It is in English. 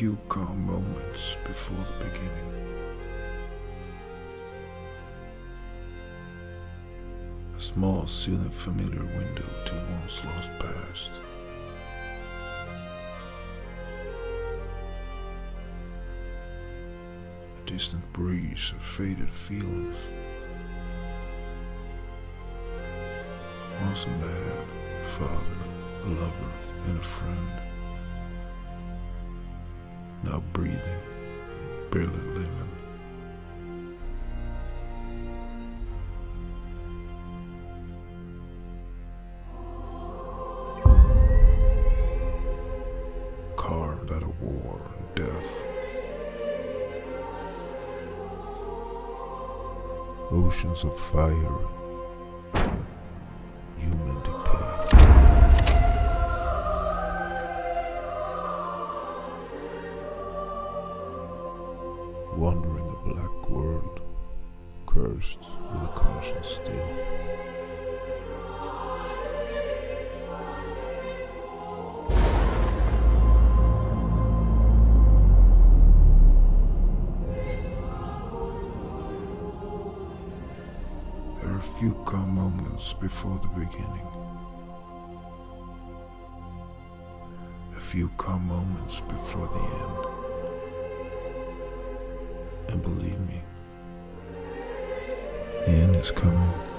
few calm moments before the beginning. A small, silent, familiar window to once lost past. A distant breeze of faded feelings. Once a man, father, a lover, and a friend. Now breathing, barely living. Carved out of war and death. Oceans of fire, Wandering a black world, cursed with a conscience still. There are few calm moments before the beginning. A few calm moments before the end. Believe me, the end is coming.